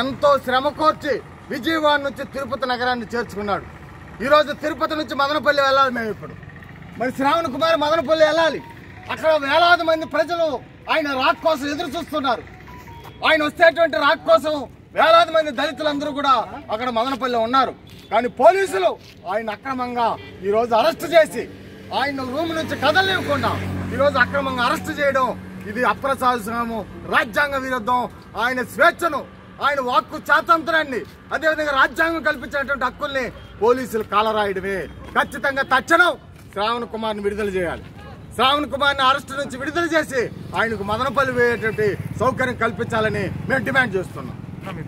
ఎంతో శ్రమ కోర్చి విజయవాడ నుంచి తిరుపతి నగరాన్ని చేర్చుకున్నాడు. ఈరోజు తిరుపతి నుంచి మదనపల్లి వెళ్ళాలి మేము ఇప్పుడు. మరి శ్రావణ కుమార్ మదనపల్లి వెళ్ళాలి. అక్కడ వేలాది మంది ప్రజలు ఆయన రాక్ కోసం ఎదురు చూస్తున్నారు. ఆయన వచ్చేటువంటి రాక్ కోసం వేలాది మంది దళితులందరూ కూడా అక్కడ మదనపల్లి ఉన్నారు. కానీ పోలీసులు ఆయన అక్రమంగా ఈరోజు అరెస్ట్ చేసి ఆయన రూమ్ నుంచి కదలనివ్వకుండా ఈరోజు అక్రమంగా అరెస్ట్ చేయడం ఇది అప్రసాదము రాజ్యాంగ విరుద్ధం. ఆయన స్వేచ్ఛను ఆయన వాక్కు స్వాతంత్రాన్ని అదేవిధంగా రాజ్యాంగం కల్పించినటువంటి హక్కుల్ని పోలీసులు కాలరాయడమే. ఖచ్చితంగా తక్షణం శ్రావణ్ కుమార్ని విడుదల చేయాలి. శ్రావణ్ కుమార్ని అరెస్ట్ నుంచి విడుదల చేసి ఆయనకు మదనపల్లి వేయటువంటి సౌకర్యం కల్పించాలని మేము డిమాండ్ చేస్తున్నాం. మీ